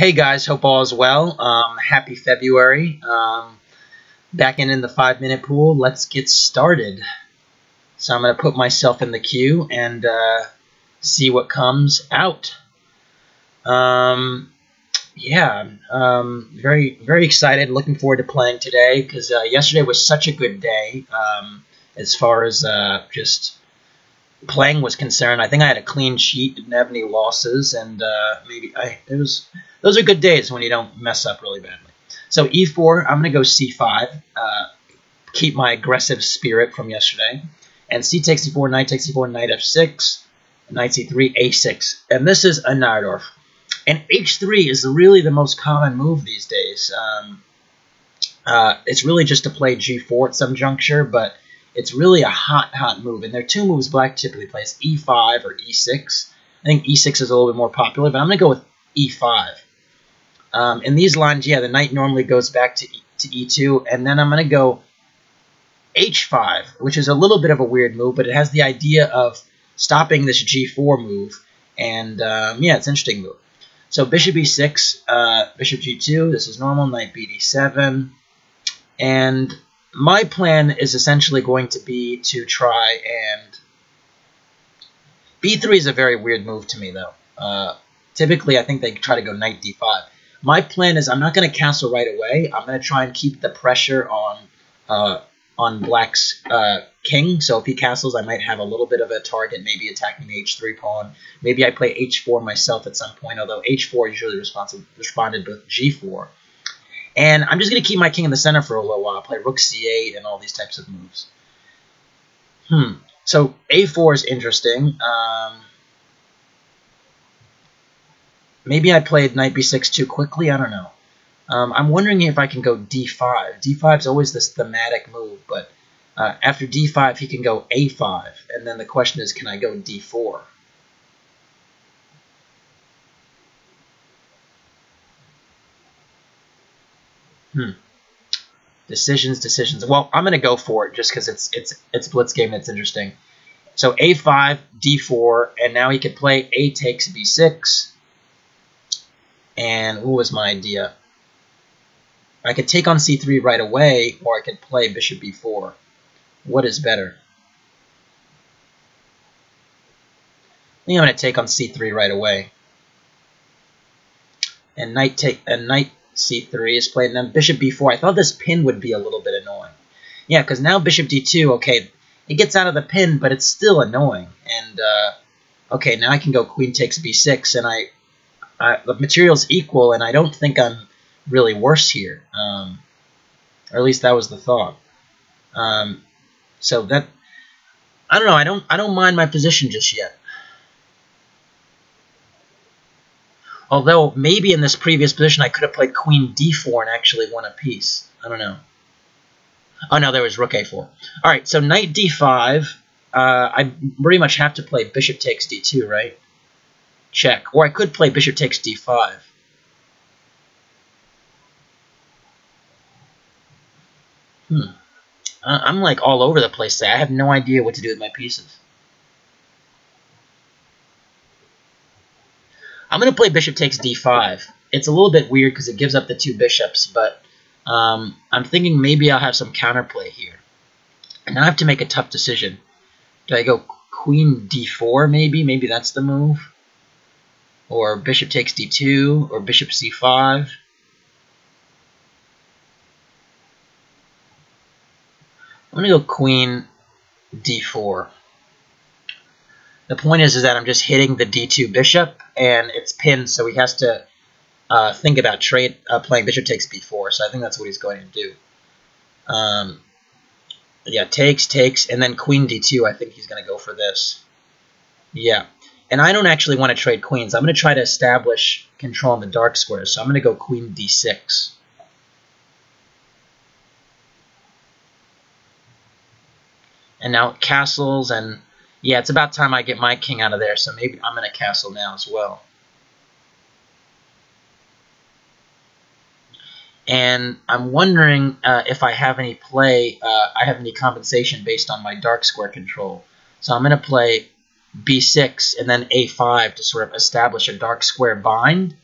Hey guys, hope all is well. Um, happy February. Um, back in in the five minute pool. Let's get started. So I'm going to put myself in the queue and uh, see what comes out. Um, yeah, um, very very excited. Looking forward to playing today because uh, yesterday was such a good day um, as far as uh, just playing was concerned. I think I had a clean sheet, didn't have any losses, and uh, maybe I it was those are good days when you don't mess up really badly. So e4, I'm going to go c5, uh, keep my aggressive spirit from yesterday, and c takes e4, knight takes e4, knight f6, knight c3, a6, and this is a Najdorf. And h3 is really the most common move these days. Um, uh, it's really just to play g4 at some juncture, but it's really a hot, hot move. And there are two moves black typically plays, e5 or e6. I think e6 is a little bit more popular, but I'm going to go with e5. Um, in these lines, yeah, the knight normally goes back to, e, to e2, and then I'm going to go h5, which is a little bit of a weird move, but it has the idea of stopping this g4 move. And, um, yeah, it's an interesting move. So bishop e6, uh, bishop g2, this is normal, knight bd7, and my plan is essentially going to be to try and... b3 is a very weird move to me, though. Uh, typically, I think they try to go knight d5. My plan is I'm not going to castle right away. I'm going to try and keep the pressure on uh, on Black's uh, king. So if he castles, I might have a little bit of a target, maybe attacking the h3 pawn. Maybe I play h4 myself at some point, although h4 usually responds responded with g4. And I'm just going to keep my king in the center for a little while, play rook c8 and all these types of moves. Hmm. So a4 is interesting. Um, maybe I played knight b6 too quickly. I don't know. Um, I'm wondering if I can go d5. d5 is always this thematic move, but uh, after d5, he can go a5. And then the question is, can I go d4? Hmm. Decisions, decisions. Well, I'm going to go for it just because it's it's it's blitz game that's interesting. So a5, d4, and now he could play a takes b6. And what was my idea? I could take on c3 right away, or I could play bishop b4. What is better? I think I'm going to take on c3 right away. And knight take and knight c3 is played, and then bishop b4. I thought this pin would be a little bit annoying. Yeah, because now bishop d2, okay, it gets out of the pin, but it's still annoying. And, uh, okay, now I can go queen takes b6, and I, I the material's equal, and I don't think I'm really worse here. Um, or at least that was the thought. Um, so that, I don't know, I don't, I don't mind my position just yet. Although, maybe in this previous position I could have played queen d4 and actually won a piece. I don't know. Oh, no, there was rook a4. All right, so knight d5. Uh, I pretty much have to play bishop takes d2, right? Check. Or I could play bishop takes d5. Hmm. I'm like all over the place today. I have no idea what to do with my pieces. I'm going to play bishop takes d5. It's a little bit weird because it gives up the two bishops, but um, I'm thinking maybe I'll have some counterplay here. And now I have to make a tough decision. Do I go queen d4 maybe? Maybe that's the move. Or bishop takes d2, or bishop c5. I'm going to go queen d4. The point is, is that I'm just hitting the d2 bishop, and it's pinned, so he has to uh, think about trade uh, playing bishop takes b4. So I think that's what he's going to do. Um, yeah, takes, takes, and then queen d2. I think he's going to go for this. Yeah, and I don't actually want to trade queens. I'm going to try to establish control on the dark squares. So I'm going to go queen d6. And now castles and yeah, it's about time I get my king out of there, so maybe I'm in a castle now as well. And I'm wondering uh, if I have any play, uh, I have any compensation based on my dark square control. So I'm going to play b6 and then a5 to sort of establish a dark square bind.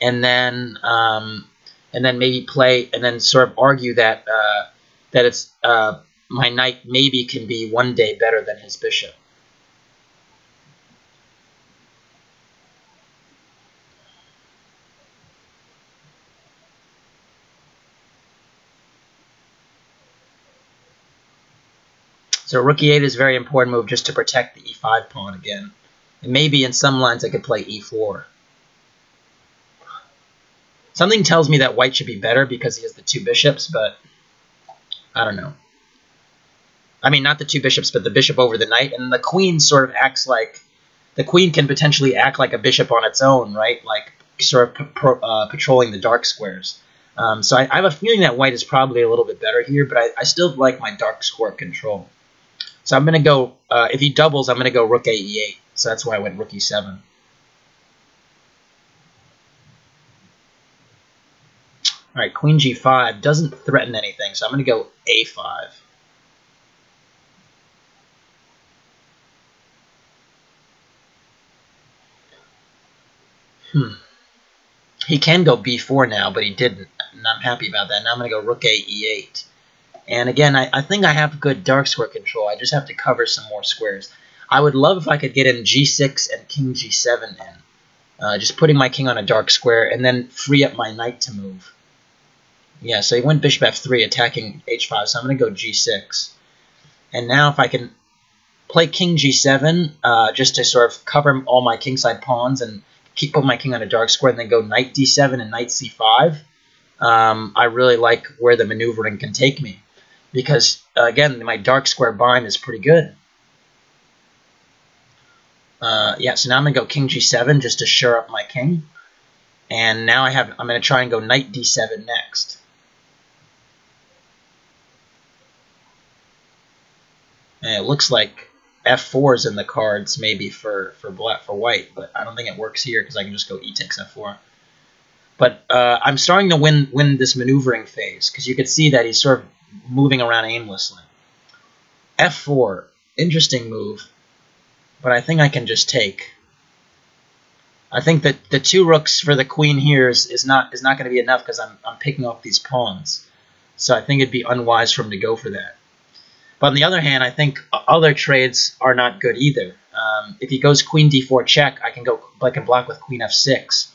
and then um, and then maybe play and then sort of argue that uh, that it's uh, my knight maybe can be one day better than his bishop. So rook e8 is a very important move just to protect the e5 pawn again. And maybe in some lines I could play e4. Something tells me that white should be better because he has the two bishops, but I don't know. I mean, not the two bishops, but the bishop over the knight. And the queen sort of acts like... The queen can potentially act like a bishop on its own, right? Like sort of uh, patrolling the dark squares. Um, so I, I, have a feeling that white is probably a little bit better here, but I, I still like my dark square control. So I'm going to go, uh, if he doubles, I'm going to go rook a e8. So that's why I went rook e7. All right, queen g5 doesn't threaten anything, so I'm going to go a5. Hmm. He can go b4 now, but he didn't, and I'm happy about that. Now I'm going to go rook a e8. And again, I, I think I have good dark square control. I just have to cover some more squares. I would love if I could get in g6 and king g7 in. Uh, just putting my king on a dark square and then free up my knight to move. Yeah, so he went bishop f3 attacking h5, so I'm going to go g6. And now if I can play king g7 uh, just to sort of cover all my kingside pawns and keep put my king on a dark square and then go knight d7 and knight c5, um, I really like where the maneuvering can take me because uh, again my dark square bind is pretty good. Uh, yeah, so now I'm gonna go king g7 just to shore up my king, and now I have I'm gonna try and go knight d7 next. And it looks like f4 is in the cards maybe for for black for white, but I don't think it works here because I can just go e takes f4. But uh, I'm starting to win win this maneuvering phase because you could see that he's sort of moving around aimlessly. f4, interesting move, but I think I can just take. I think that the two rooks for the queen here is, is not is not going to be enough because I'm, I'm picking off these pawns. So I think it'd be unwise for him to go for that. But on the other hand, I think other trades are not good either. Um, if he goes queen d4 check, I can go I can block with queen f6.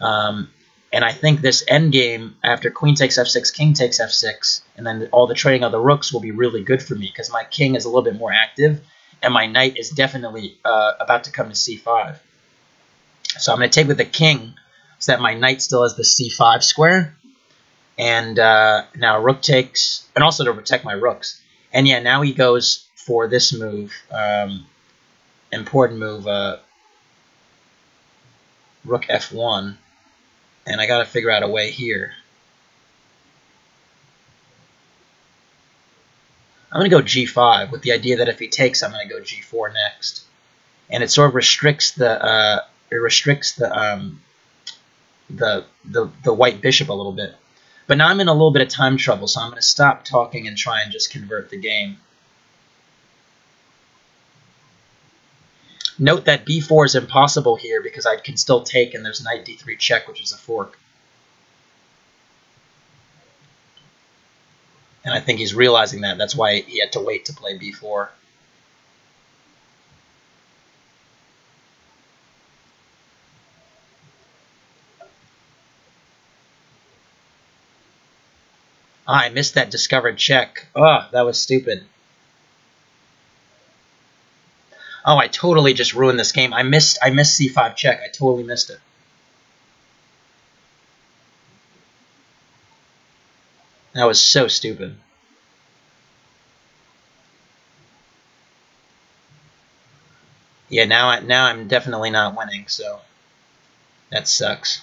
Um, and I think this endgame, after queen takes f6, king takes f6, and then all the trading of the rooks will be really good for me because my king is a little bit more active, and my knight is definitely uh, about to come to c5. So I'm going to take with the king so that my knight still has the c5 square. And uh, now rook takes, and also to protect my rooks. And yeah, now he goes for this move, um, important move, uh, rook f1 and I got to figure out a way here. I'm going to go g5 with the idea that if he takes, I'm to go g4 next. And it sort of restricts the uh, it restricts the um, the the the white bishop a little bit. But now I'm in a little bit of time trouble, so I'm to stop talking and try and just convert the game. Note that b4 is impossible here because I can still take and there's knight d3 check, which is a fork. And I think he's realizing that. That's why he had to wait to play b4. Ah, I missed that discovered check. Oh, that was stupid. Oh, I totally just ruined this game. I missed I missed c5 check. I totally missed it. That was so stupid. Yeah, now I now I'm definitely not winning, so that sucks.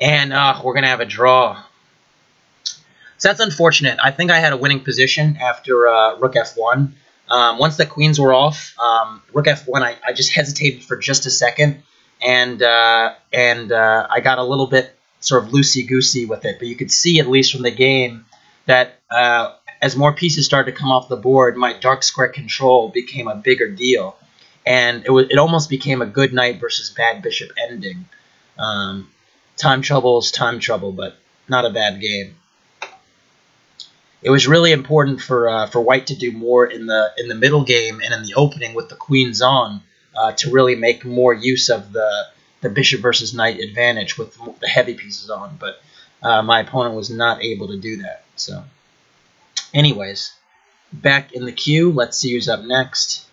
And uh, we're going to have a draw. So that's unfortunate. I think I had a winning position after uh, rook f1. Um, once the queens were off, um, rook f1, I, I, just hesitated for just a second, and uh, and uh, I got a little bit sort of loosey-goosey with it. But you could see, at least from the game, that uh, as more pieces started to come off the board, my dark square control became a bigger deal. And it, was, it almost became a good knight versus bad bishop ending. Um, time trouble is time trouble, but not a bad game it was really important for uh, for White to do more in the in the middle game and in the opening with the queens on uh, to really make more use of the the bishop versus knight advantage with the heavy pieces on. But uh, my opponent was not able to do that. So, anyways, back in the queue. Let's see who's up next.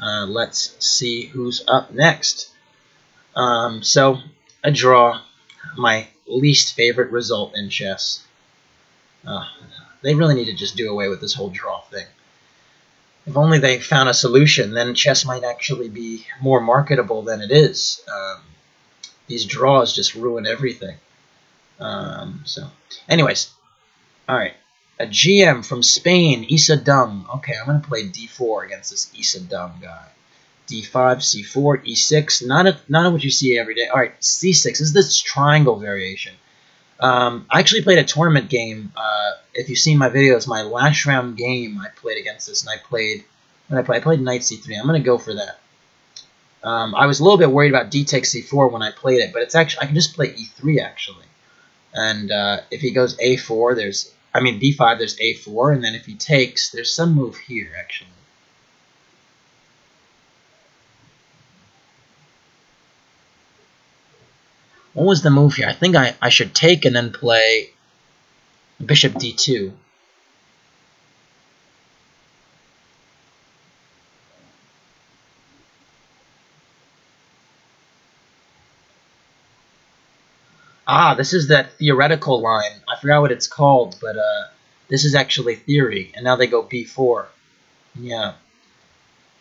Uh, let's see who's up next. Um, so, a draw, my least favorite result in chess. Uh, they really need to just do away with this whole draw thing. If only they found a solution, then chess might actually be more marketable than it is. Um, these draws just ruin everything. Um, so, anyways, all right. A GM from Spain, Issa Dung. Okay, I'm going to play d4 against this Issa Dung guy. D5, c4, e6. Not, a, not what you see every day. All right, c6 this is this triangle variation. Um, I actually played a tournament game. Uh, if you've seen my videos, my last round game I played against this, and I played when I played, I played knight c3. I'm gonna go for that. Um, I was a little bit worried about d takes c4 when I played it, but it's actually I can just play e3 actually. And uh, if he goes a4, there's I mean b5, there's a4, and then if he takes, there's some move here actually. What was the move here? I think I, I should take and then play bishop d2. Ah, this is that theoretical line. I forgot what it's called, but uh, this is actually theory. And now they go b4. Yeah.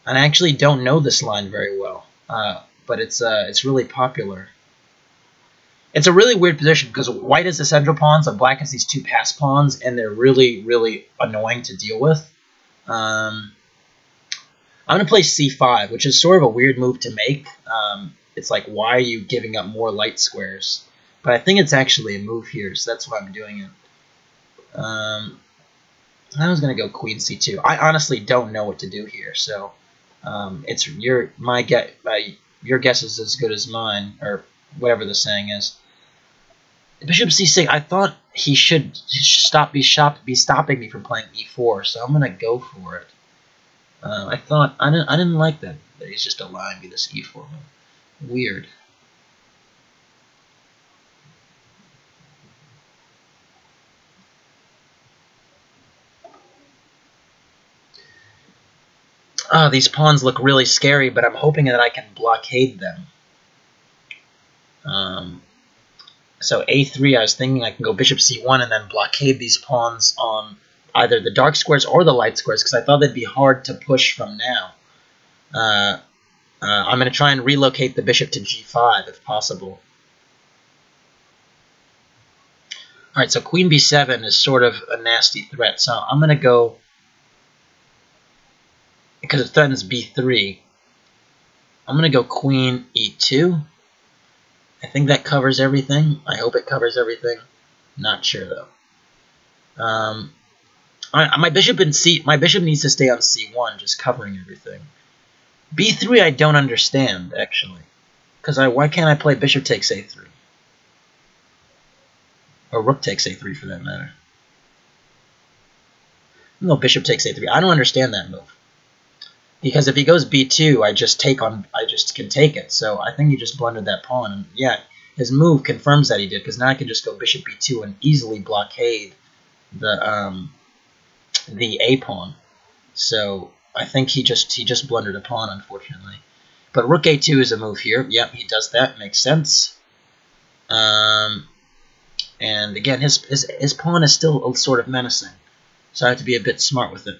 And I actually don't know this line very well, uh, but it's uh, it's really popular. It's a really weird position because white is the central pawns and black has these two pass pawns, and they're really, really annoying to deal with. Um, I'm going to play c5, which is sort of a weird move to make. Um, it's like, why are you giving up more light squares? But I think it's actually a move here, so that's why I'm doing it. Um, I was going to go queen c2. I honestly don't know what to do here, so um, it's your my get uh, your guess is as good as mine, or whatever the saying is. Bishop c6, I thought he should stop be shop be stopping me from playing e4, so I'm gonna go for it. Uh, I thought I didn't I didn't like that that he's just allowing me this e4 move. Weird. Oh, these pawns look really scary, but I'm hoping that I can blockade them. Um, so a3, I was thinking I can go bishop c1 and then blockade these pawns on either the dark squares or the light squares because I thought they'd be hard to push from now. Uh, uh, I'm going to try and relocate the bishop to g5 if possible. Alright, so queen b7 is sort of a nasty threat, so I'm going to go, because it threatens b3, I'm going to go queen e2. I think that covers everything. I hope it covers everything. Not sure though. Um, I, my bishop in C. My bishop needs to stay on C1, just covering everything. B3 I don't understand actually, because I why can't I play bishop takes A3 or rook takes A3 for that matter? No, bishop takes A3. I don't understand that move. Because if he goes b2, I just take on, I just can take it. So I think he just blundered that pawn. And yeah, his move confirms that he did, because now I can just go bishop b2 and easily blockade the um, the a pawn. So I think he just he just blundered a pawn, unfortunately. But rook a2 is a move here. Yep, he does that. Makes sense. Um, and again, his, his his pawn is still sort of menacing, so I have to be a bit smart with it.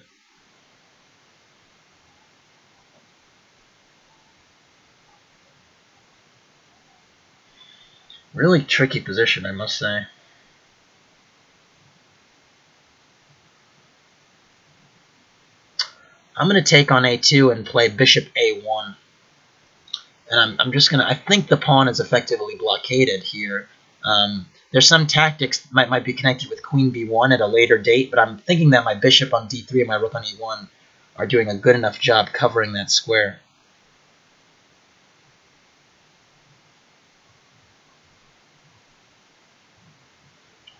Really tricky position, I must say. I'm going to take on a2 and play bishop a1. And I'm, I'm just going to... I think the pawn is effectively blockaded here. Um, there's some tactics that might, might be connected with queen b1 at a later date, but I'm thinking that my bishop on d3 and my rook on e1 are doing a good enough job covering that square.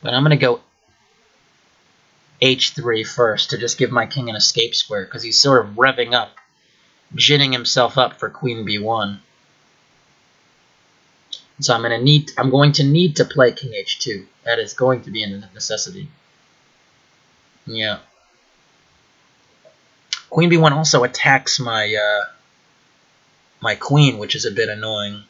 But I'm going to go h3 first to just give my king an escape square because he's sort of revving up, ginning himself up for queen b1. So I'm going to need I'm going to need to play king h2. That is going to be a necessity. Yeah. Queen b1 also attacks my uh, my queen, which is a bit annoying.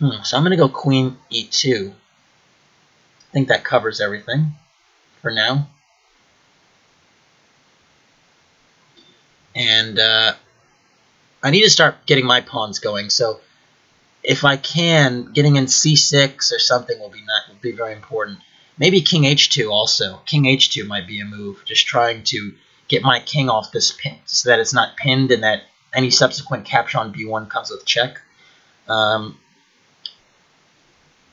Hmm, so I'm going to go queen e2. I think that covers everything for now. And uh, I need to start getting my pawns going. So if I can, getting in c6 or something will be not will be very important. Maybe king h2 also. King h2 might be a move. Just trying to get my king off this pin so that it's not pinned and that any subsequent capture on b1 comes with check. Um,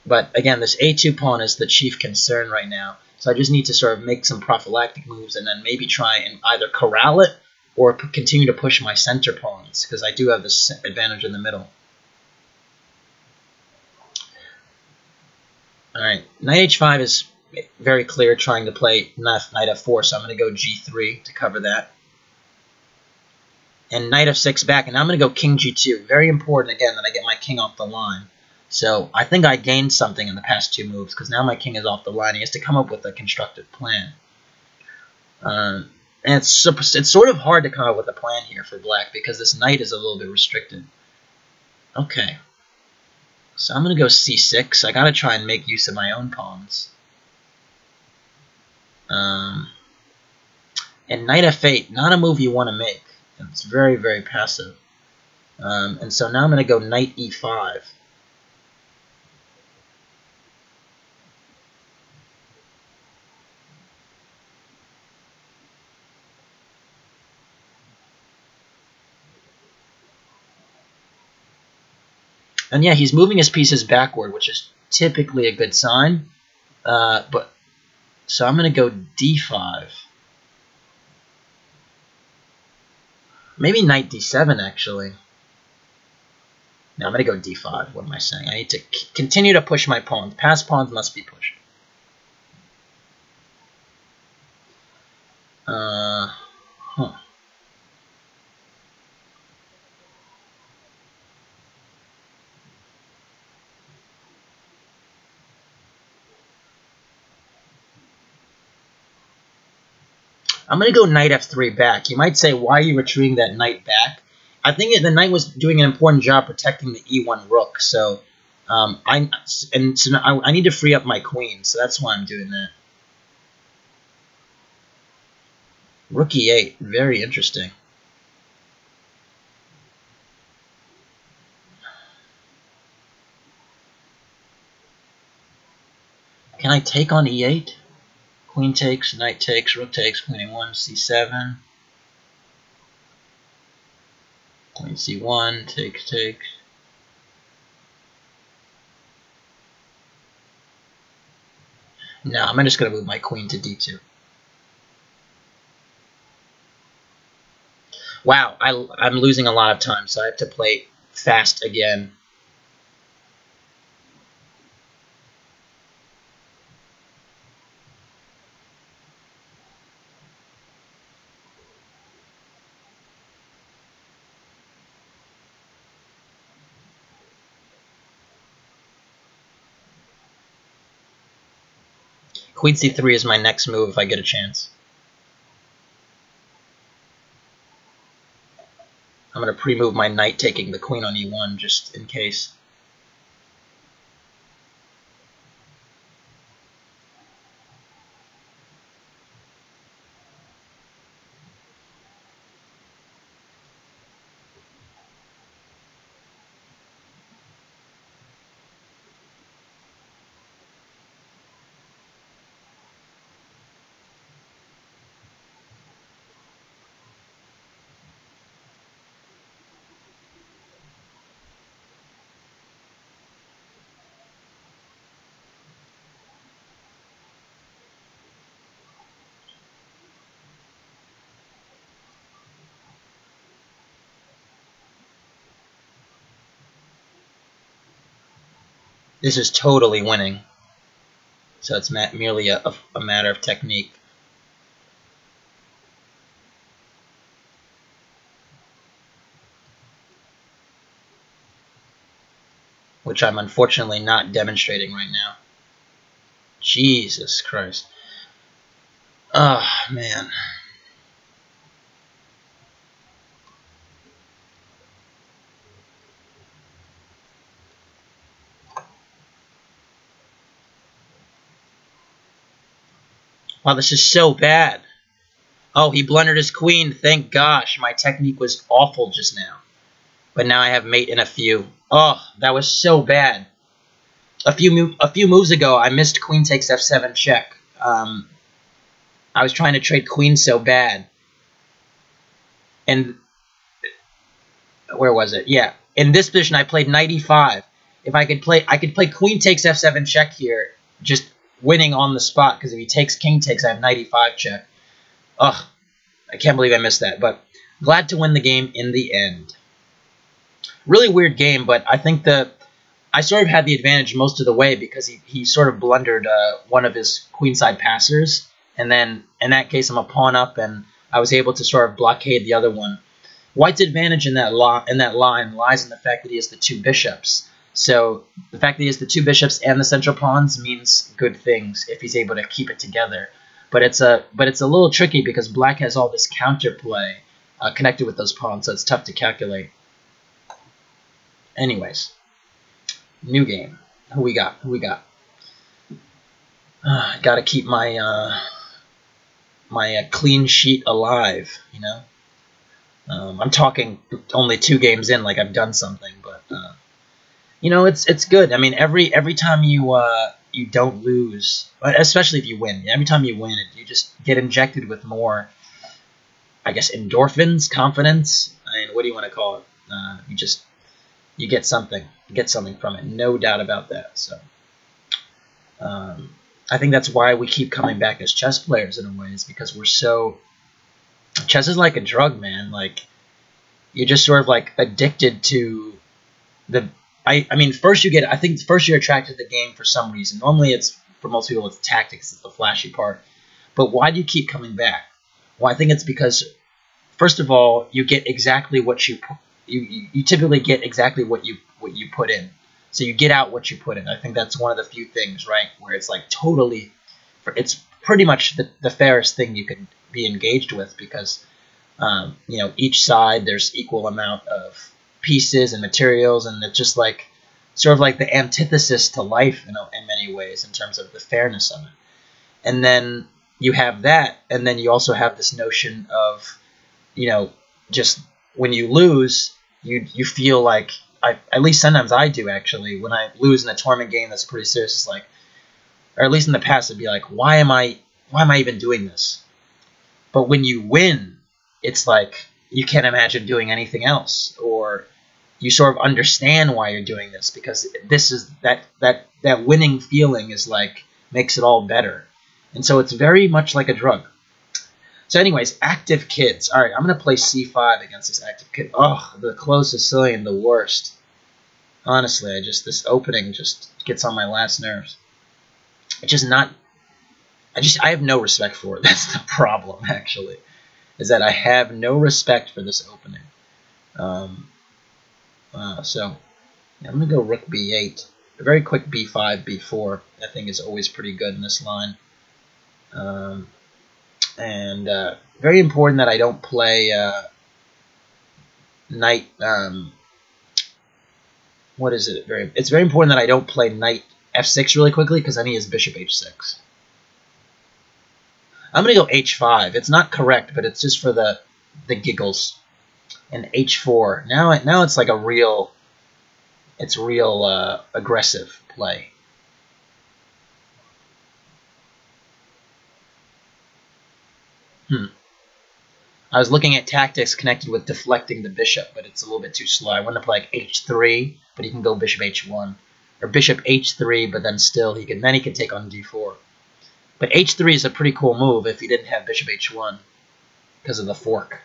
but again, this a2 pawn is the chief concern right now. So I just need to sort of make some prophylactic moves and then maybe try and either corral it or continue to push my center pawns because I do have this advantage in the middle. Alright, knight h5 is very clear trying to play knight f4, so I'm going to go g3 to cover that. And knight f6 back, and I'm going to go king g2. Very important, again, that I get my king off the line. So I think I gained something in the past two moves because now my king is off the line. He has to come up with a constructive plan. Uh, and it's, it's sort of hard to come up with a plan here for black because this knight is a little bit restricted. Okay. So I'm going to go c6. I got to try and make use of my own pawns. Um, and knight f8, not a move you want to make. It's very, very passive. Um, and so now I'm going to go knight e5. And yeah, he's moving his pieces backward, which is typically a good sign. Uh, but So I'm going to go d5. Maybe knight d7, actually. No, I'm going to go d5. What am I saying? I need to continue to push my pawns. Past pawns must be pushed. Uh, huh. I'm going to go knight f3 back. You might say, why are you retreating that knight back? I think the knight was doing an important job protecting the e1 rook. So um, I and so I, I need to free up my queen. So that's why I'm doing that. Rook e8, very interesting. Can I take on e8? Queen takes, knight takes, rook takes, queen a1, c7. Queen c1, takes, takes. No, I'm just going to move my queen to d2. Wow, I, I'm losing a lot of time, so I have to play fast again. Queen c3 is my next move if I get a chance. I'm going to pre-move my knight taking the queen on e1 just in case. This is totally winning. So it's merely a, a matter of technique. Which I'm unfortunately not demonstrating right now. Jesus Christ. Oh, man. Wow, this is so bad. Oh, he blundered his queen. Thank gosh. My technique was awful just now. But now I have mate in a few. Oh, that was so bad. A few a few moves ago, I missed queen takes f7 check. Um, I was trying to trade queen so bad. And where was it? Yeah. In this position, I played knight e5. If I could play, I could play queen takes f7 check here, just winning on the spot because if he takes king takes, I have 95 check. Ugh, I can't believe I missed that. But glad to win the game in the end. Really weird game, but I think the I sort of had the advantage most of the way because he, he sort of blundered uh, one of his queenside passers, and then in that case I'm a pawn up, and I was able to sort of blockade the other one. White's advantage in that in that line lies in the fact that he has the two bishops. So the fact that he has the two bishops and the central pawns means good things if he's able to keep it together. But it's a but it's a little tricky because black has all this counterplay uh, connected with those pawns, so it's tough to calculate. Anyways, new game. Who we got? Who we got? Uh, Got to keep my uh, my uh, clean sheet alive. You know, um, I'm talking only two games in, like I've done something, but uh, you know, it's it's good. I mean, every every time you uh, you don't lose, especially if you win, every time you win, you just get injected with more, I guess, endorphins, confidence. I mean, what do you want to call it? Uh, you just you get something, get something from it, no doubt about that. So, um, I think that's why we keep coming back as chess players in a way, is because we're so. Chess is like a drug, man. Like you're just sort of like addicted to the I, I mean, first you get, I think first you're attracted to the game for some reason. Normally it's, for most people, it's tactics, it's the flashy part. But why do you keep coming back? Well, I think it's because, first of all, you get exactly what you, you, you typically get exactly what you, what you put in. So you get out what you put in. I think that's one of the few things, right, where it's like totally, it's pretty much the, the fairest thing you can be engaged with because, um, you know, each side there's equal amount of pieces and materials, and it's just like sort of like the antithesis to life in, in many ways in terms of the fairness of it. And then you have that, and then you also have this notion of, you know, just when you lose, you you feel like I, at least sometimes I do actually when I lose in a tournament game that's pretty serious. It's like, or at least in the past, it'd be like, why am I why am I even doing this? But when you win, it's like you can't imagine doing anything else, or you sort of understand why you're doing this because this is that that that winning feeling is like makes it all better. And so it's very much like a drug. So anyways active kids. All right i'm going to play c5 against this active kid. Oh the close sicilian the worst. Honestly i just this opening just gets on my last nerves. It's just not i just i have no respect for it. That's the problem actually is that i have no respect for this opening um, uh, so yeah, I'm going to go rook b8. A very quick b5, b4, I think is always pretty good in this line. Um, and uh, very important that I don't play uh, knight. Um, what is it? Very. It's very important that I don't play knight f6 really quickly because then he has bishop h6. I'm gonna go h5. It's not correct, but it's just for the the giggles and h4. Now, now it's like a real, it's real uh, aggressive play. Hmm. I was looking at tactics connected with deflecting the bishop, but it's a little bit too slow. I want to play like h3, but he can go bishop h1, or bishop h3, but then still he can then he can take on d4. But h3 is a pretty cool move if he didn't have bishop h1 because of the fork.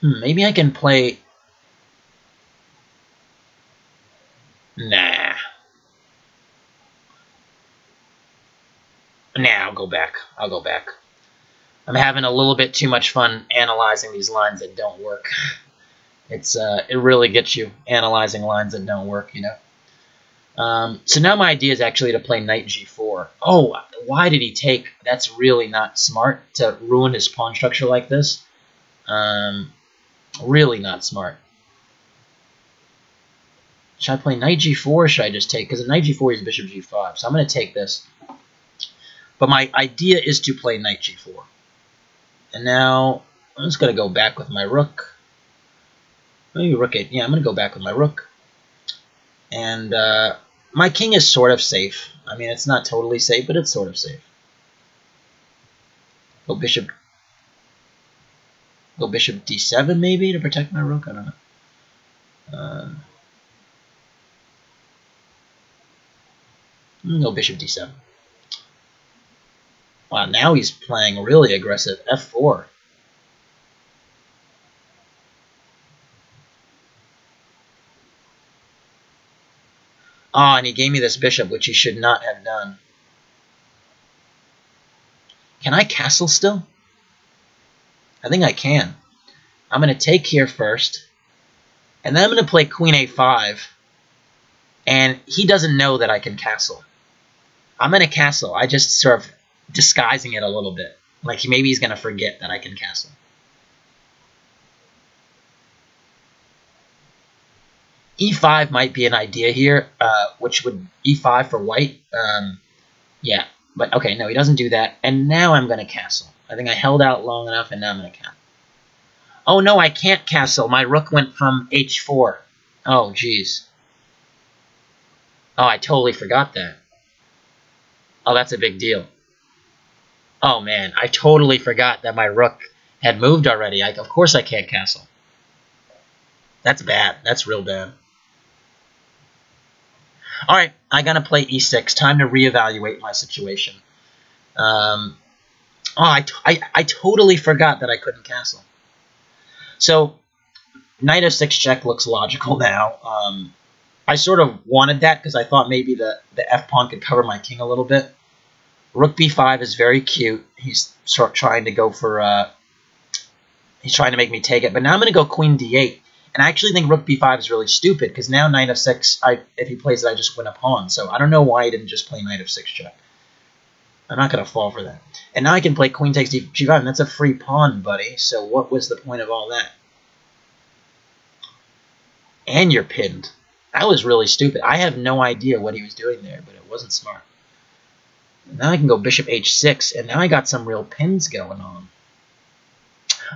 Hmm, maybe I can play... Nah. Nah, I'll go back. I'll go back. I'm having a little bit too much fun analyzing these lines that don't work. It's uh, it really gets you analyzing lines that don't work, you know. Um, so now my idea is actually to play knight g4. Oh, why did he take? That's really not smart to ruin his pawn structure like this. Um, really not smart. Should I play knight g4 or should I just take? Because knight g4 is bishop g5, so I'm going to take this. But my idea is to play knight g4. And now I'm just going to go back with my rook. Maybe rook 8. Yeah, I'm going to go back with my rook. And uh, my king is sort of safe. I mean, it's not totally safe, but it's sort of safe. Go bishop. Go bishop d7 maybe to protect my rook. I don't know. Uh, go bishop d7. Wow, now he's playing really aggressive. f4. Ah, and he gave me this bishop, which he should not have done. Can I castle still? I think I can. I'm going to take here first. And then I'm going to play queen a5. And he doesn't know that I can castle. I'm going to castle. I just sort of disguising it a little bit. Like maybe he's going to forget that I can castle. E5 might be an idea here, uh, which would e5 for white. Um, yeah, but okay, no, he doesn't do that. And now I'm going to castle. I think I held out long enough, and now I'm going to castle. Oh, no, I can't castle. My rook went from h4. Oh, jeez. Oh, I totally forgot that. Oh, that's a big deal. Oh, man, I totally forgot that my rook had moved already. I, of course I can't castle. That's bad. That's real bad. All right, I'm going to play e6. Time to reevaluate my situation. Um, oh, I, I, I totally forgot that I couldn't castle. So, knight f6 check looks logical now. Um, I sort of wanted that because I thought maybe the, the f-pawn could cover my king a little bit. Rook b5 is very cute. He's sort trying to go for... Uh, he's trying to make me take it. But now I'm going to go queen d8. And I actually think rook b5 is really stupid because now knight f6, I, if he plays it, I just win a pawn. So I don't know why he didn't just play knight f6 check. I'm not going to fall for that. And now I can play queen takes g5, and that's a free pawn, buddy. So what was the point of all that? And you're pinned. That was really stupid. I have no idea what he was doing there, but it wasn't smart. Now I can go bishop h6, and now I got some real pins going on.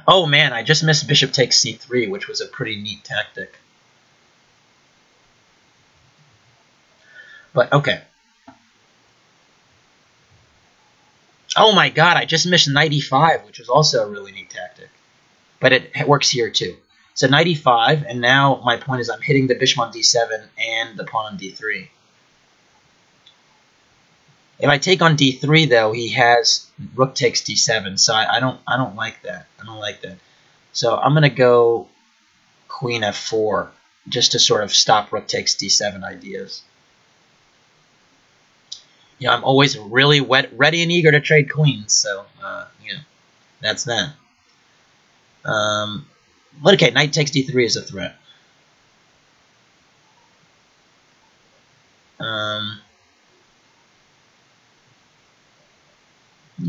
Oh man, I just missed bishop takes c3, which was a pretty neat tactic. But okay. Oh my god, I just missed knight e5, which was also a really neat tactic. But it works here too. So knight e5, and now my point is I'm hitting the bishop on d7 and the pawn on d3. If I take on d3 though, he has rook takes d7, so I, I don't I don't like that. I don't like that. So I'm gonna go queen f4 just to sort of stop rook takes d7 ideas. You know, I'm always really wet, ready and eager to trade queens, so uh, you know, that's that. Um, but okay, knight takes d3 is a threat. Um,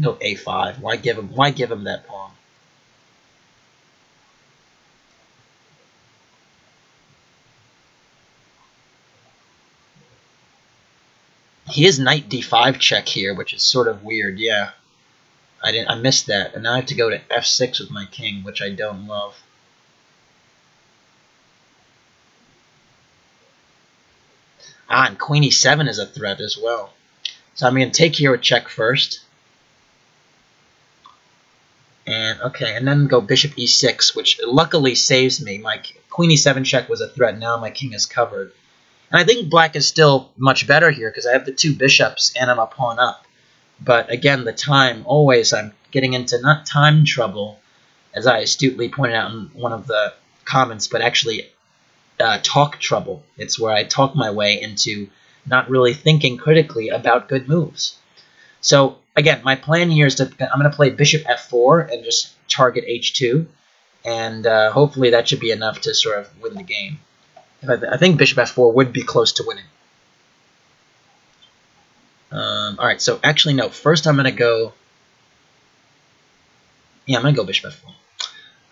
Go a5. Why give him? Why give him that pawn? He is knight d5 check here, which is sort of weird. Yeah, I didn't. I missed that, and now I have to go to f6 with my king, which I don't love. Ah, and queen e7 is a threat as well. So I'm going to take here with check first. Okay, and then go bishop e6, which luckily saves me. My queen e7 check was a threat. Now my king is covered. And I think black is still much better here because I have the two bishops and I'm a pawn up. But again, the time, always I'm getting into not time trouble, as I astutely pointed out in one of the comments, but actually uh, talk trouble. It's where I talk my way into not really thinking critically about good moves. So again, my plan here is to I'm going to play bishop f4 and just target h2, and uh, hopefully that should be enough to sort of win the game. I, th I, think bishop f4 would be close to winning. Um, all right, so actually no. First, I'm going to go. Yeah, I'm going to go bishop f4,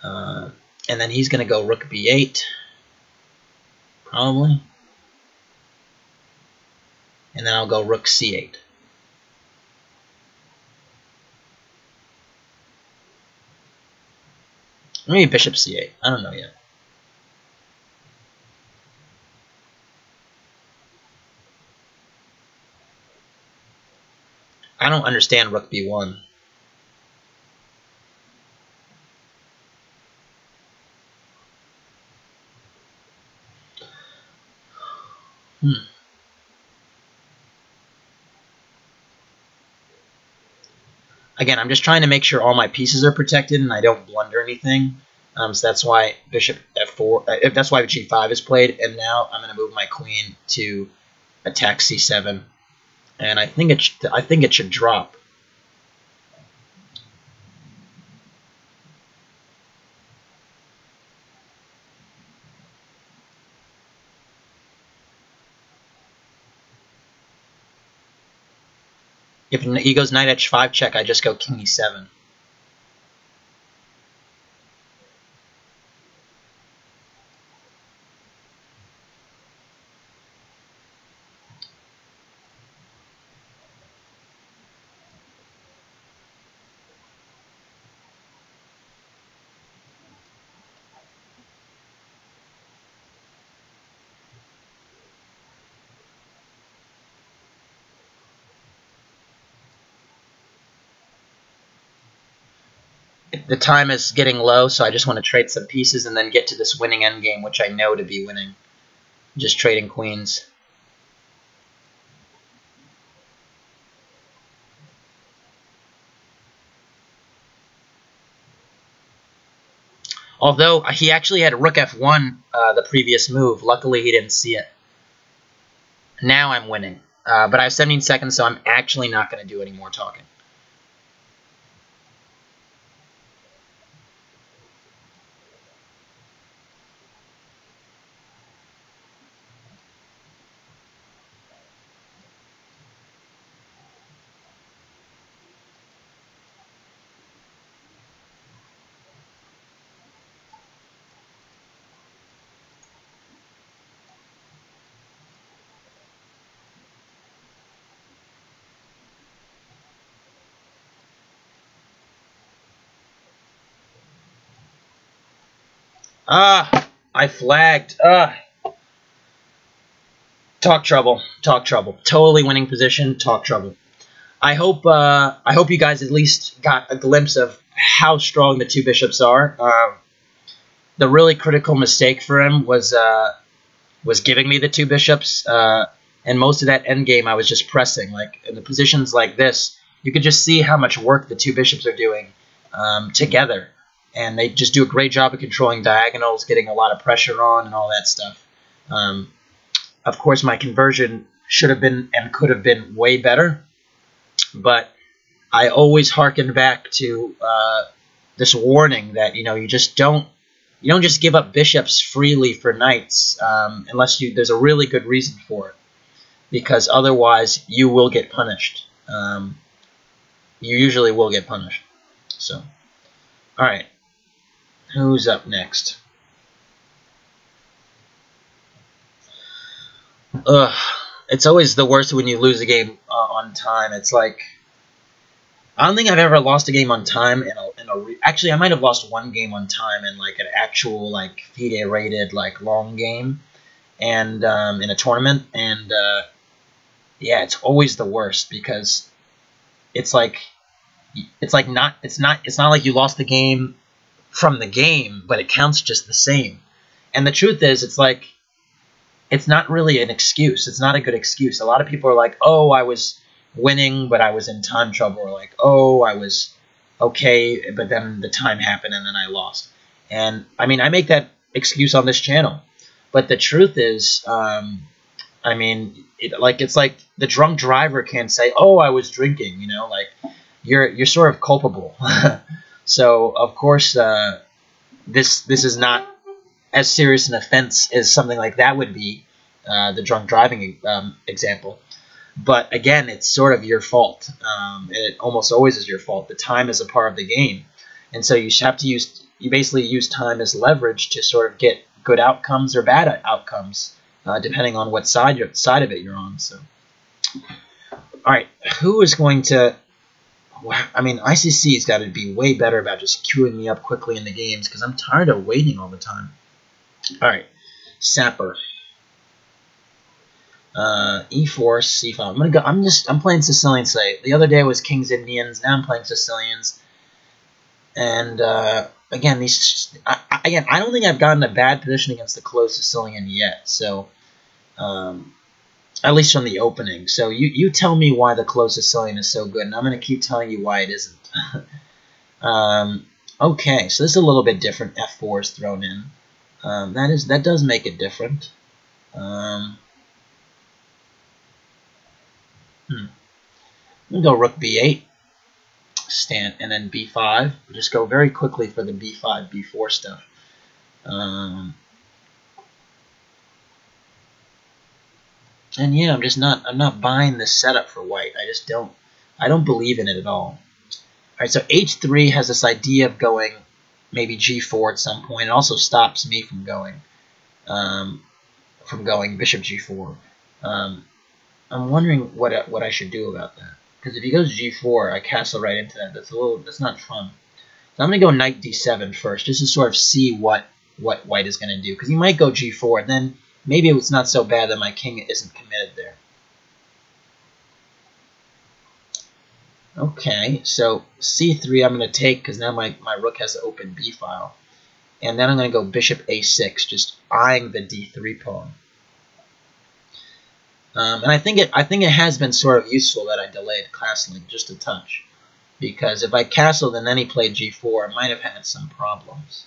uh, and then he's going to go rook b8, probably, and then I'll go rook c8. Maybe bishop c8. I don't know yet. I don't understand rook b1. Hmm. Again, I'm just trying to make sure all my pieces are protected and I don't blunder anything. Um, so that's why bishop f4, uh, that's why g5 is played. And now I'm going to move my queen to attack c7. And I think it, I think it should drop. He goes knight h5 check, I just go king e7. The time is getting low, so I just want to trade some pieces and then get to this winning endgame, which I know to be winning. Just trading queens. Although he actually had rook f1 uh, the previous move. Luckily, he didn't see it. Now I'm winning. Uh, but I have 17 seconds, so I'm actually not going to do any more talking. Ah, I flagged. Ah. Talk trouble. Talk trouble. Totally winning position. Talk trouble. I hope uh, I hope you guys at least got a glimpse of how strong the two bishops are. Um, the really critical mistake for him was uh, was giving me the two bishops, uh, and most of that endgame I was just pressing. Like in the positions like this, you could just see how much work the two bishops are doing um, together and they just do a great job of controlling diagonals, getting a lot of pressure on, and all that stuff. Um, of course, my conversion should have been and could have been way better, but I always harken back to uh, this warning that you know you just don't you don't just give up bishops freely for knights um, unless you there's a really good reason for it, because otherwise you will get punished. Um, you usually will get punished. So, all right. Who's up next? Ugh, it's always the worst when you lose a game uh, on time. It's like I don't think I've ever lost a game on time in a, in a actually I might have lost one game on time in like an actual like FIDE rated like long game, and um, in a tournament and uh, yeah, it's always the worst because it's like it's like not it's not it's not like you lost the game from the game, but it counts just the same. And the truth is, it's like, it's not really an excuse. It's not a good excuse. A lot of people are like, oh, I was winning, but I was in time trouble. Or like, oh, I was okay, but then the time happened and then I lost. And I mean, I make that excuse on this channel. But the truth is, um, I mean, it, like it's like the drunk driver can't say, "Oh, I was drinking," you know, like you're you're sort of culpable. so of course, uh, this this is not as serious an offense as something like that would be, uh, the drunk driving um, example. But again, it's sort of your fault. Um, and it almost always is your fault. The time is a part of the game, and so you have to use you basically use time as leverage to sort of get good outcomes or bad outcomes, uh, depending on what side side of it you're on. So, all right, who is going to? I mean, ICC's got to be way better about just queuing me up quickly in the games because I'm tired of waiting all the time. All right, Sapper. Uh, E4, C5. I'm gonna go. I'm just. I'm playing Sicilian Slate. The other day was Kings Indians. Now I'm playing Sicilians. And uh, again, these. I, again, I don't think I've gotten a bad position against the close Sicilian yet. So, um, at least from the opening. So you you tell me why the close Sicilian is so good, and I'm gonna keep telling you why it isn't. um, okay, so this is a little bit different. F4 is thrown in. Um, that is that does make it different. Um, hmm. Go rook b8, stand, and then b5. We'll just go very quickly for the b5, b4 stuff. Um, and yeah, I'm just not I'm not buying this setup for white. I just don't I don't believe in it at all. All right, so h3 has this idea of going maybe g4 at some point. It also stops me from going um, from going bishop g4. Um, I'm wondering what what I should do about that because if he goes g4, I castle right into that. That's a little that's not fun. So I'm gonna go knight d7 first, just to sort of see what what white is gonna do because he might go g4. Then maybe it's not so bad that my king isn't committed there. Okay, so c3 I'm going to take because now my, my rook has the open b file. And then I'm going to go bishop a6, just eyeing the d3 pawn. Um, and I think it I think it has been sort of useful that I delayed castling just a touch. Because if I castled and then he played g4, I might have had some problems.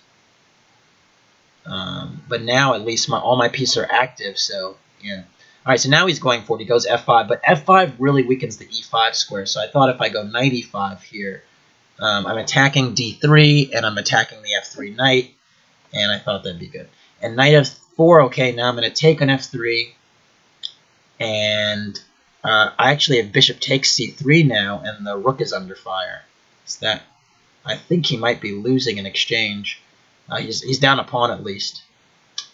Um, but now at least my all my pieces are active, so yeah. All right, so now he's going for it. He goes f5, but f5 really weakens the e5 square. So I thought if I go knight e5 here, um, I'm attacking d3 and I'm attacking the f3 knight, and I thought that'd be good. And knight f4, okay, now I'm going to take on f3, and uh, I actually have bishop takes c3 now, and the rook is under fire. So that I think he might be losing an exchange. Uh, he's, he's down a pawn at least.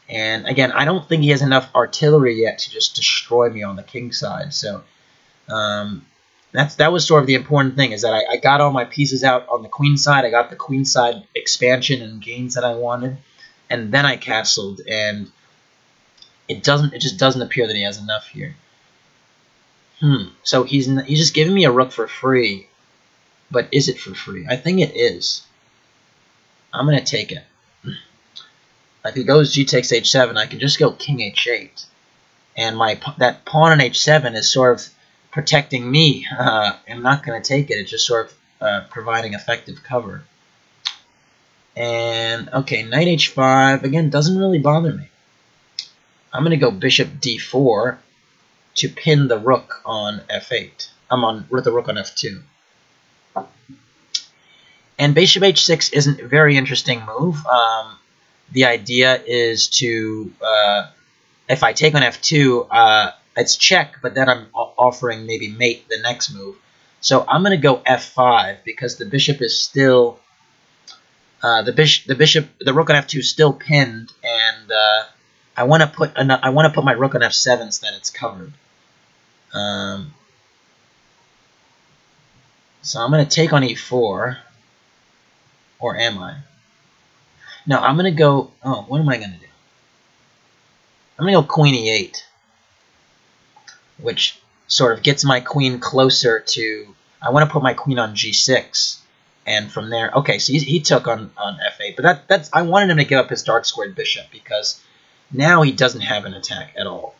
And again, I don't think he has enough artillery yet to just destroy me on the king side. So um, that's that was sort of the important thing is that I, I, got all my pieces out on the queen side. I got the queen side expansion and gains that I wanted, and then I castled. And it doesn't. It just doesn't appear that he has enough here. Hmm. So he's he's just giving me a rook for free, but is it for free? I think it is. I'm gonna take it. If he goes g takes h7, I can just go king h8. And my that pawn on h7 is sort of protecting me. Uh, I'm not going to take it. It's just sort of uh, providing effective cover. And, okay, knight h5, again, doesn't really bother me. I'm going to go bishop d4 to pin the rook on f8. I'm on with the rook on f2. And bishop h6 isn't a very interesting move. Um, the idea is to, uh, if I take on f2, uh, it's check, but then I'm offering maybe mate the next move. So I'm going to go f5 because the bishop is still, uh, the bishop, the bishop, the rook on f2 is still pinned, and uh, I want to put an, I want to put my rook on f7 so that it's covered. Um, so I'm going to take on e4, or am I? No, I'm going to go... Oh, what am I going to do? I'm going to go queen e8. Which sort of gets my queen closer to... I want to put my queen on g6. And from there... Okay, so he, he took on, on f8. But that, that's I wanted him to give up his dark squared bishop because now he doesn't have an attack at all.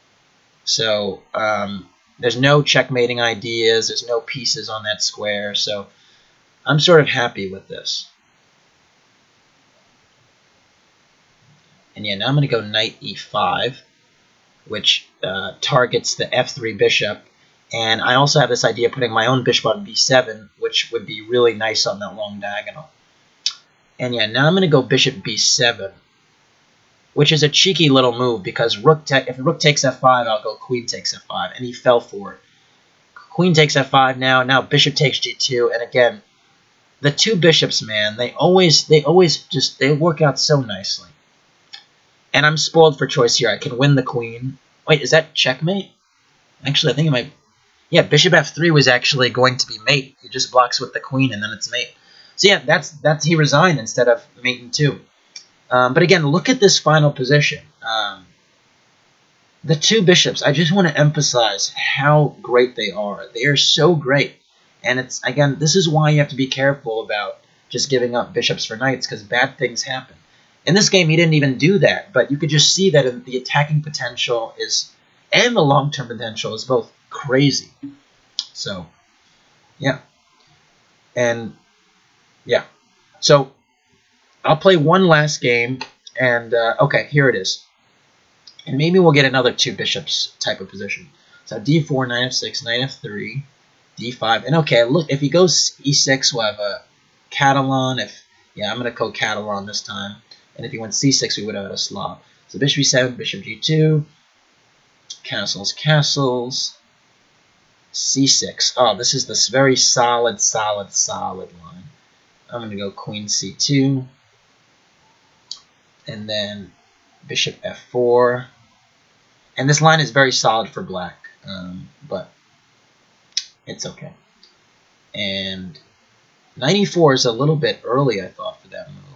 So um, there's no checkmating ideas. There's no pieces on that square. So I'm sort of happy with this. And yeah, now I'm going to go knight e5, which uh, targets the f3 bishop. And I also have this idea of putting my own bishop on b7, which would be really nice on that long diagonal. And yeah, now I'm going to go bishop b7, which is a cheeky little move because rook if rook takes f5, I'll go queen takes f5, and he fell for it. Queen takes f5 now, now bishop takes g2, and again, the two bishops, man, they always they always just they work out so nicely. And I'm spoiled for choice here. I can win the queen. Wait, is that checkmate? Actually, I think it might. Yeah, bishop f3 was actually going to be mate. He just blocks with the queen, and then it's mate. So yeah, that's that's he resigned instead of mate in two. Um, but again, look at this final position. Um, the two bishops. I just want to emphasize how great they are. They are so great, and it's again, this is why you have to be careful about just giving up bishops for knights because bad things happen. In this game, he didn't even do that, but you could just see that the attacking potential is and the long-term potential is both crazy. So, yeah. And, yeah. So, I'll play one last game, and, uh, okay, here it is. And maybe we'll get another two bishops type of position. So d4, knight f6, knight f3, d5. And okay, look, if he goes e6, we'll have a Catalan. If Yeah, I'm going to go Catalan this time. And if he went c6, we would have had a Slav. So bishop e7, bishop g2, castles, castles, c6. Oh, this is this very solid, solid, solid line. I'm going to go queen c2, and then bishop f4. And this line is very solid for black, um, but it's okay. And 94 is a little bit early, I thought, for that move.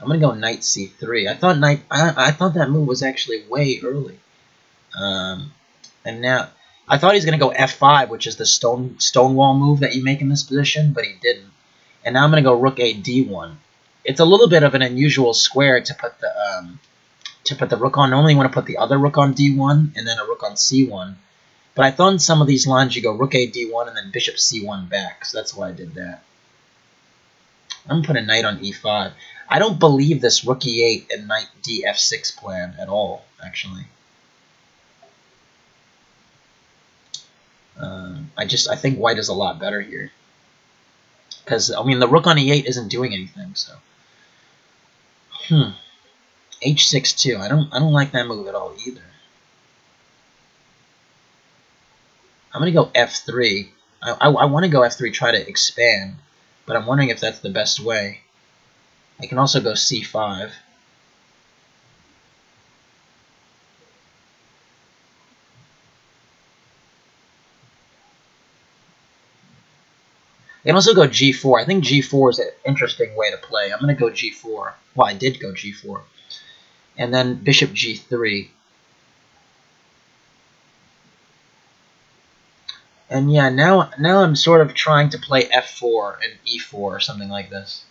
I'm gonna go knight c3. I thought knight. I, I thought that move was actually way early. Um, and now I thought he's gonna go f5, which is the stone stonewall move that you make in this position, but he didn't. And now I'm gonna go rook a d1. It's a little bit of an unusual square to put the um, to put the rook on. Normally you want to put the other rook on d1 and then a rook on c1. But I thought in some of these lines you go rook a d1 and then bishop c1 back, so that's why I did that. I'm to put a knight on e5. I don't believe this rook e8 and knight df6 plan at all, actually. Um, I just I think white is a lot better here. Because, I mean, the rook on e8 isn't doing anything, so... Hmm h6 too. I don't I don't like that move at all either. I'm gonna go f3. I, I, I want to go f3, try to expand, but I'm wondering if that's the best way. I can also go c5. I can also go g4. I think g4 is an interesting way to play. I'm going to go g4. Well, I did go g4 and then bishop g3. And yeah, now now I'm sort of trying to play f4 and e4 or something like this.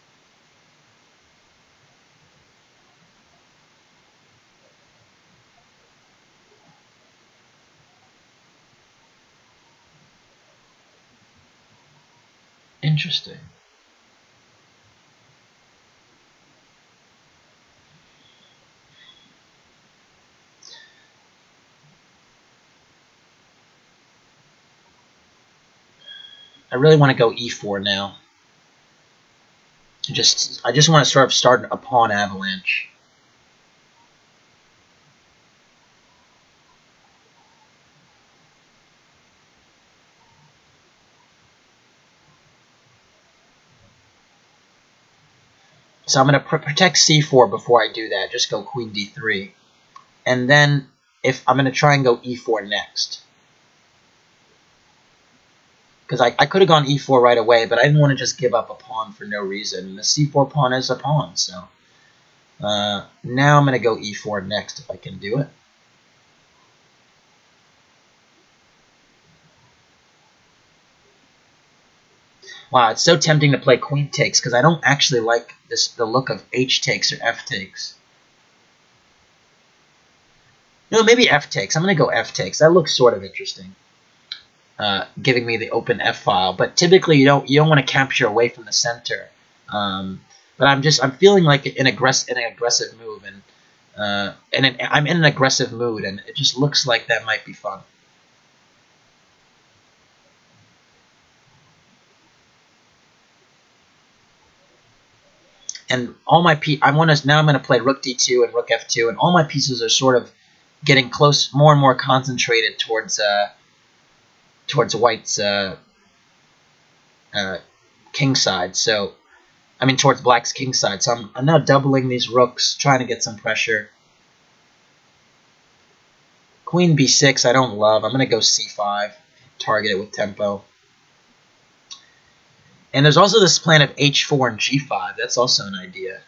Interesting. I really want to go e4 now. Just I just want to sort of start a pawn avalanche. So I'm going to pr protect c4 before I do that. Just go queen d3. And then if I'm going to try and go e4 next because I, I could have gone e4 right away, but I didn't want to just give up a pawn for no reason. The c4 pawn is a pawn, so uh, now I'm going to go e4 next if I can do it. Wow, it's so tempting to play queen takes because I don't actually like this the look of h takes or f takes. No, maybe f takes. I'm going to go f takes. That looks sort of interesting. Uh, giving me the open F file. But typically, you don't you don't want to capture away from the center. Um, but I'm just I'm feeling like an aggressive an aggressive move, and Uh, and it, I'm in an aggressive mood, and it just looks like that might be fun. And all my pe I want to now I'm going to play rook d2 and rook f2 and all my pieces are sort of getting close more and more concentrated towards uh, towards white's uh, uh, king side. So I mean towards black's king side. So I'm, I'm now doubling these rooks trying to get some pressure. Queen b6 I don't love. I'm going to go c5 target it with tempo and there's also this plan of h4 and g5. That's also an idea.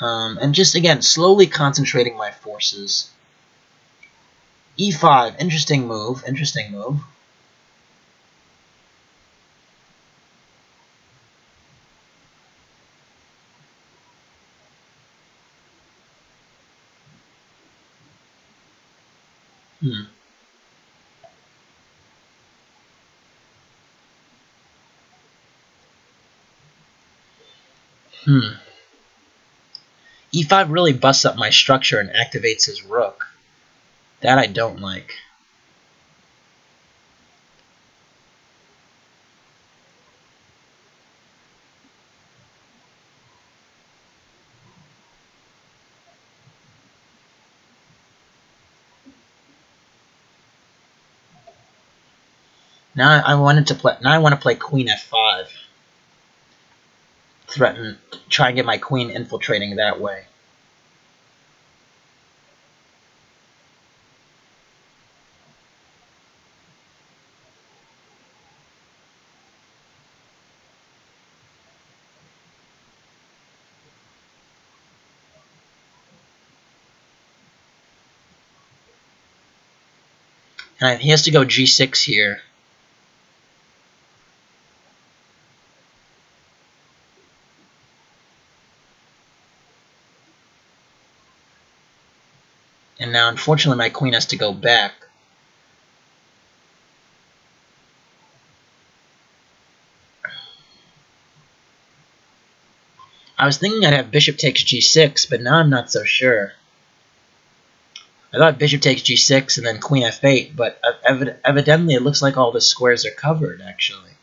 Um, and just, again, slowly concentrating my forces. e5, interesting move, interesting move. Hmm. Hmm. E5 really busts up my structure and activates his rook. That I don't like. Now I wanted to play. Now I want to play Queen F5. Threaten, try and get my queen infiltrating that way. And he has to go g6 here. Now, unfortunately, my queen has to go back. I was thinking I'd have bishop takes g6, but now I'm not so sure. I thought bishop takes g6 and then queen f8, but evidently it looks like all the squares are covered, actually.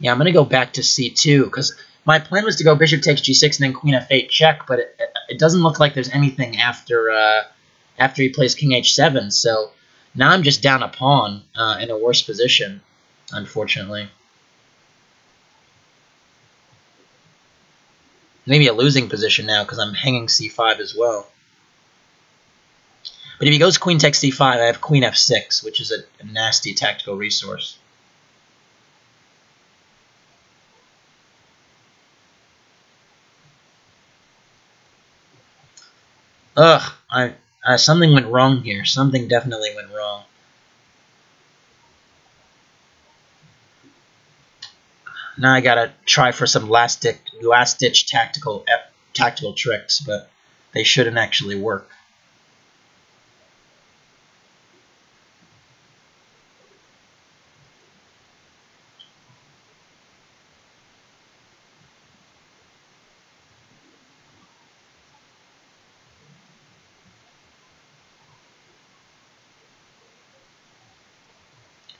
Yeah, I'm going to go back to c2 because my plan was to go bishop takes g6 and then queen f8 check, but it, it doesn't look like there's anything after uh, after he plays king h7. So now I'm just down a pawn uh, in a worse position, unfortunately. Maybe a losing position now because I'm hanging c5 as well. But if he goes queen takes c5, I have queen f6, which is a, a nasty tactical resource. Ugh, I uh, something went wrong here. Something definitely went wrong. Now I gotta try for some last ditch, last ditch tactical tactical tricks, but they shouldn't actually work.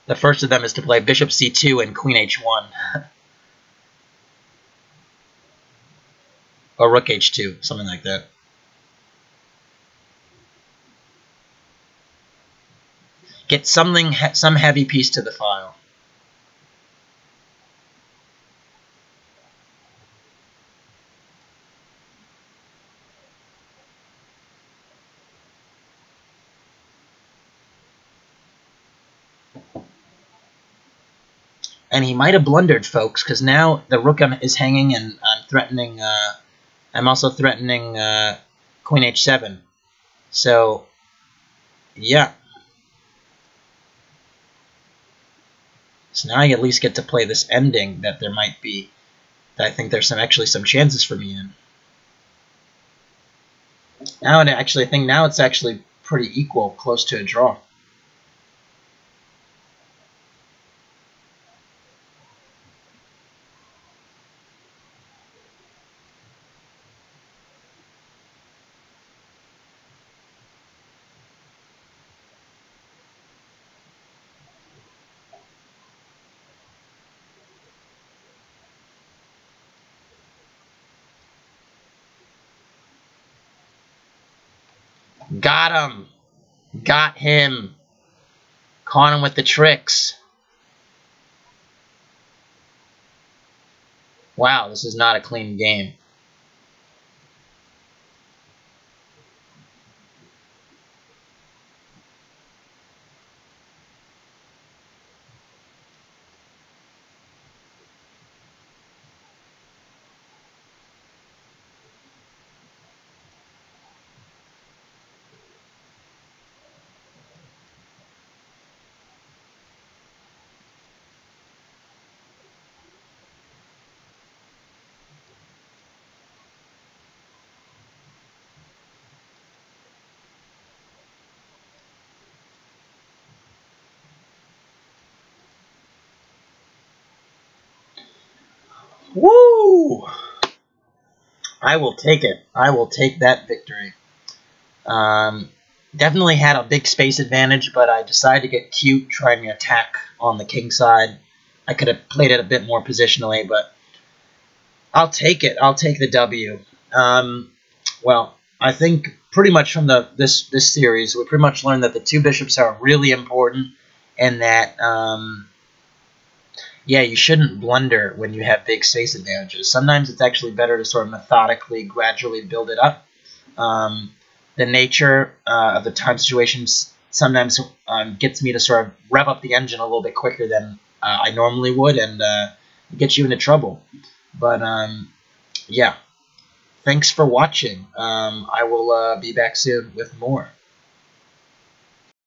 The first of them is to play bishop c2 and queen h1. or rook h2, something like that. Get something, some heavy piece to the file. and he might have blundered, folks, because now the rook is hanging, and I'm threatening. Uh, I'm also threatening uh, queen h7. So, yeah. So now I at least get to play this ending that there might be. That I think there's some actually some chances for me in. Now and actually, I think now it's actually pretty equal, close to a draw. Got him. Got him. Caught him with the tricks. Wow, this is not a clean game. I will take it. I will take that victory. Um, definitely had a big space advantage, but I decided to get cute trying to attack on the king side. I could have played it a bit more positionally, but I'll take it. I'll take the W. Um, well, I think pretty much from the this this series, we pretty much learned that the two bishops are really important, and that um, yeah, you shouldn't blunder when you have big space advantages. Sometimes it's actually better to sort of methodically, gradually build it up. Um, the nature uh, of the time situations sometimes um, gets me to sort of rev up the engine a little bit quicker than uh, I normally would, and uh, gets you into trouble. But um, yeah, thanks for watching. Um, I will uh, be back soon with more.